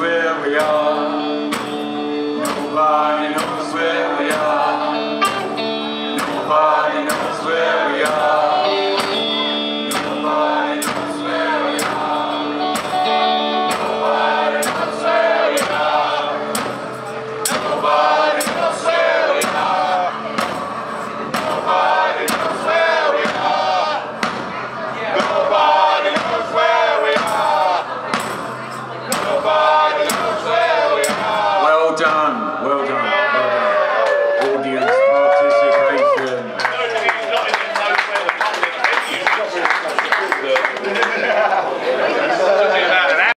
where we are.